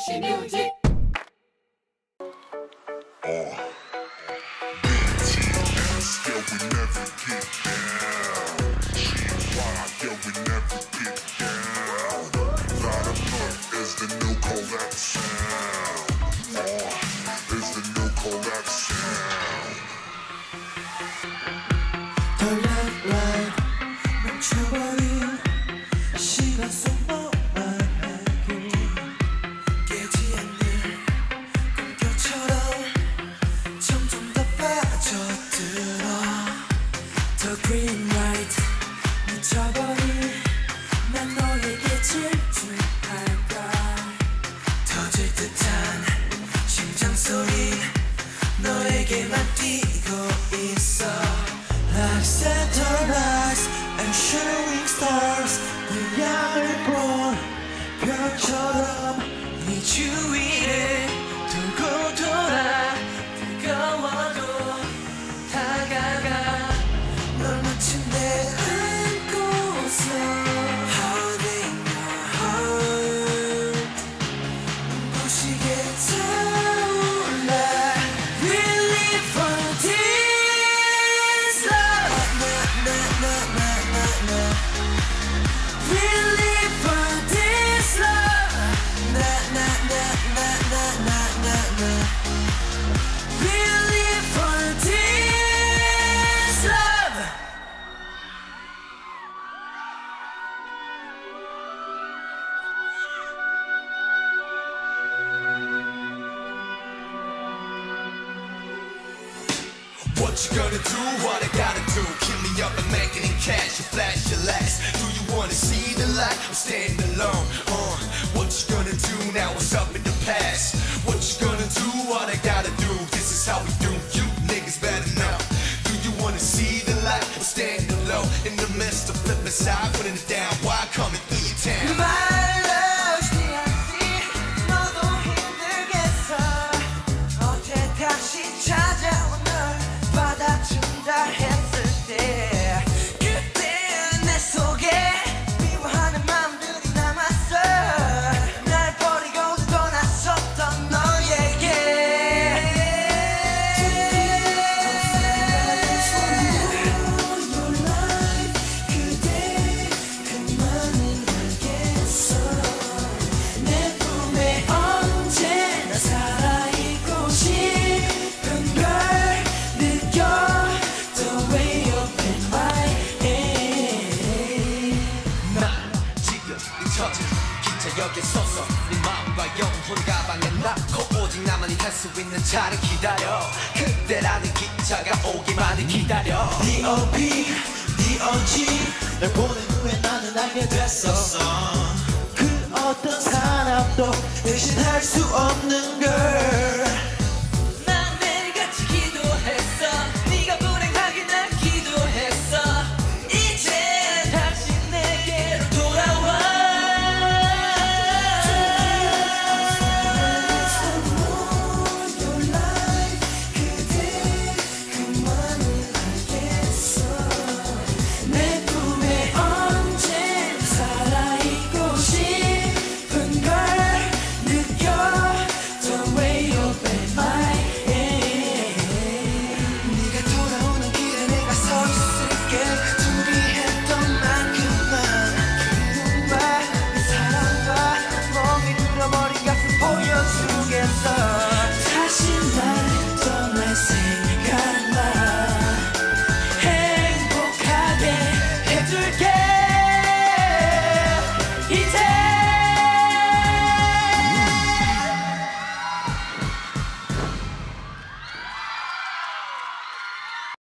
Oh, we never get. aquí. What you gonna do? What I gotta do? Kill me up and make it in cash. You flash your last. Do you wanna see the light? I'm standing alone. Uh, what you gonna do now? What's up in the past? What you gonna do? What I gotta do? This is how we do. You niggas better know. Do you wanna see the light? I'm standing alone in the midst of flipping side, putting it down. 영원히 갈수 있는 차를 기다려 그때라는 기차가 오기만을 기다려 D.O.P. D.O.G. 널 보는 후에 나는 알게 됐었어 그 어떤 사람도 대신할 수 없는 걸